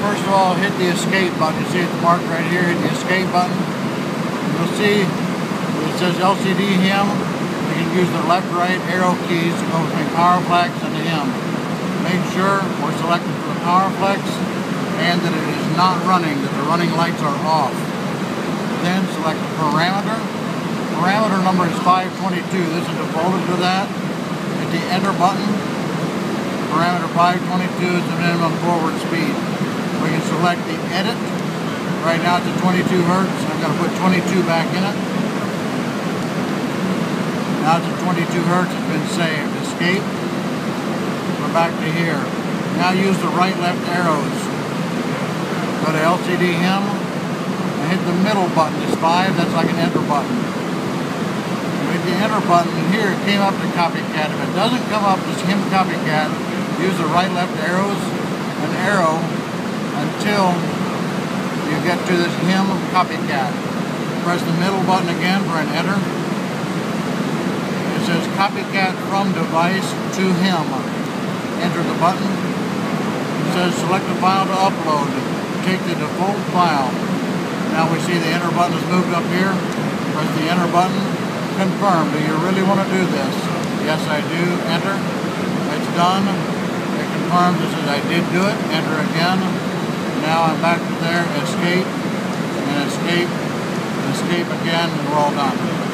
first of all, hit the escape button. You see it's marked right here, hit the escape button. You'll see it says LCD HIM. You can use the left, right arrow keys to go between PowerFlex and the HIM. Make sure we're selecting for the PowerFlex and that it is not running, that the running lights are off. Then select the parameter. Parameter number is 522. This is defaulted to that. Hit the enter button. Parameter 522 is the minimum forward speed. We can select the edit. Right now it's at 22 hertz. I'm going to put 22 back in it. Now at 22 hertz. It's been saved. Escape. We're back to here. Now use the right left arrows. Go to LCD HIM and hit the middle button. It's 5. That's like an enter button. Hit the enter button here it came up to copycat. If it doesn't come up as HIM copycat, use the right left arrows an arrow until you get to this HIM copycat. Press the middle button again for an enter. It says copycat from device to HIM. Enter the button. It says select a file to upload. Take the default file. Now we see the enter button is moved up here. Press the enter button. Confirm. Do you really want to do this? Yes, I do. Enter. It's done. It confirms it says I did do it. Enter again. Now I'm back there, escape, and escape, escape again, and we're all done.